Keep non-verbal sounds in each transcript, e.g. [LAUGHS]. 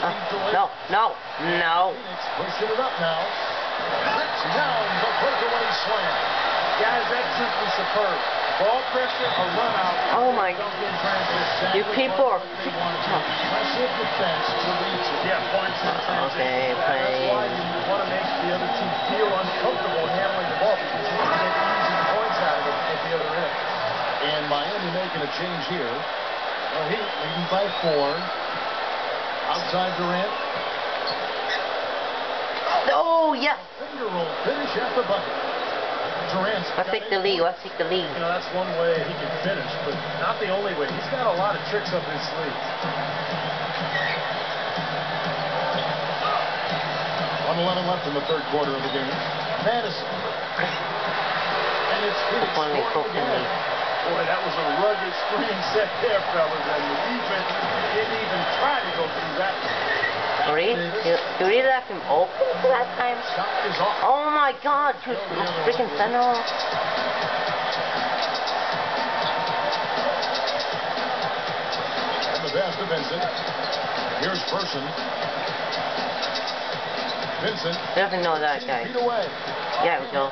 looking to win. No, no, no. Phoenix pushing it up now. Rips down the breakaway slam. Guys, that's simply superb. Ball pressure, a run out. Oh my. Dump in transition. You people. Impressive defense to lead to. Yeah, points in transition. Okay, That's why fine. you want to make the other team feel uncomfortable handling the ball because you can get easy points out of it at the other end. And Miami making a change here. Well, Heat leading by four. Outside Durant. Oh, yeah. Finger roll finish at the bucket. Durant's Let's take the lead. Let's take the lead. You know, that's one way he can finish, but not the only way. He's got a lot of tricks up his sleeve. 111 left in the third quarter of the game. Madison. And it's Phoenix Openly, scoring openly. again. Boy, that was a rugged screen [LAUGHS] set there, fellas, and the defense didn't even try to go through that. Reed, you, you really left him open for that time? Shot is off. Oh my god, to freaking center. And the pass to Vincent. Here's Person. Vincent. Doesn't know that guy. Yeah, we go.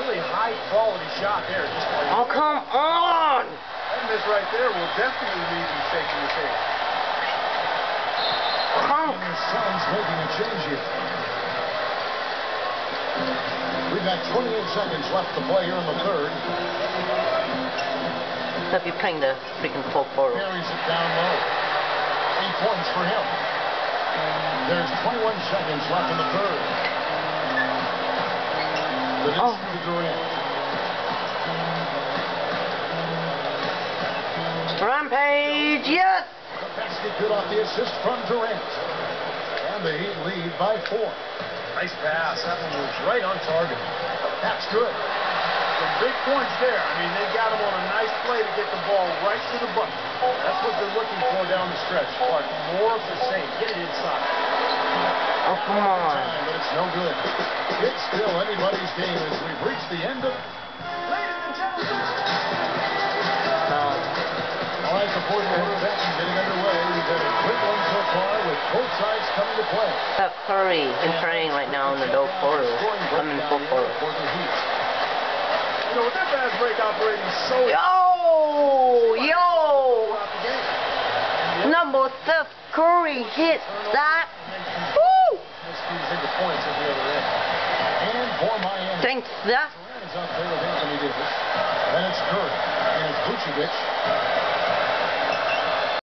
Really high quality shot there. Oh, come on! that miss right there will definitely leave him shaking his head. Come And the Suns making a change here. We've got 28 seconds left to play here in the third. If you're playing the freaking full portal. Carries it down low. Eight points for him. There's 21 seconds left in the third. The Oh. to Durant. Rampage, yes! The basket good off the assist from Durant. And the Heat lead by four. Nice pass. That one was right on target. That's good. Some big points there. I mean, they got him on a nice play to get the ball right to the bucket. That's what they're looking for down the stretch. But more of the same. Get it inside. Oh, come on. Time, but it's no good. It's still anybody's game as we've reached the end of. Ladies and gentlemen. Both sides coming to play. Steph Curry is playing right now in the dope portal. I'm in the full portal. For the Heat. You know, with that fast break operating so Yo! Yo! throughout the game, Number Steph Curry hits that. Woo! this squeeze into points at the other end. And for Miami. Thanks, Steph. Durant is out there with Anthony Davis. Then it's Curry. And it's Vucevic.